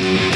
Yeah.